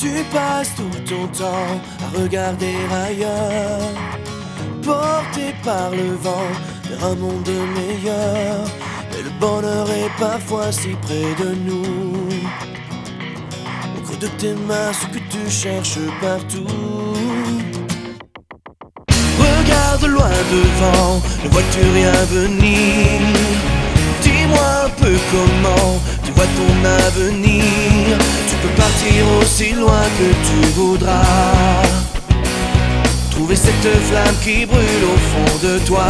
Tu passes tout ton temps à regarder ailleurs, porté par le vent vers un monde meilleur. Mais le bonheur est parfois si près de nous. Au creux de tes mains, ce que tu cherches partout. Regarde loin devant, ne vois-tu rien venir? Dis-moi un peu comment tu vois ton avenir. Tu peux partir aussi loin que tu voudras. Trouver cette flamme qui brûle au fond de toi.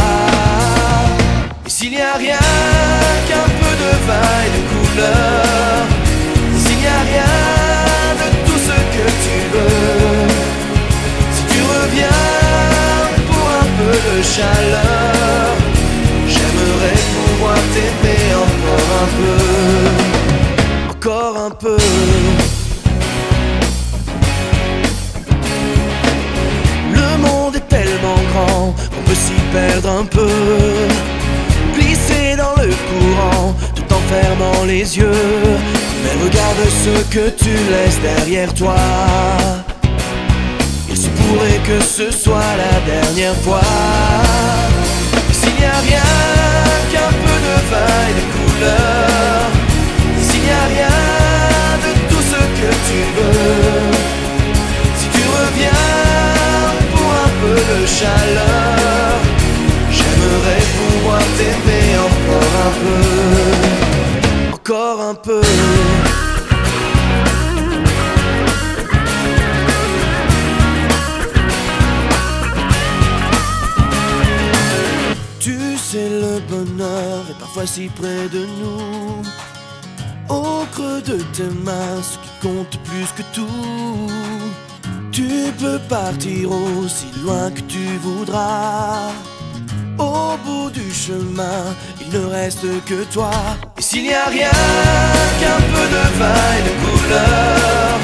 Et s'il n'y a rien qu'un peu de vin et de couleur. S'il n'y a rien de tout ce que tu veux. Si tu reviens pour un peu de chaleur. J'aimerais pouvoir t'aimer encore un peu Le monde est tellement grand qu'on peut s'y perdre un peu. Glisser dans le courant tout en fermant les yeux. Mais regarde ce que tu laisses derrière toi. Il se pourrait que ce soit la dernière fois. S'il n'y a rien qu'un peu de vin et de couleur, de chaleur, j'aimerais pouvoir t'aimer encore un peu, encore un peu. Tu sais, le bonheur est parfois si près de nous. Au creux de tes mains, ce qui compte plus que tout. Tu peux partir aussi loin que tu voudras. Au bout du chemin, il ne reste que toi. Et s'il n'y a rien qu'un peu de vin et de couleur,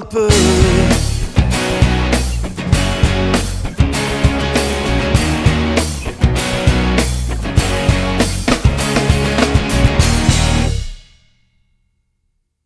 un peu.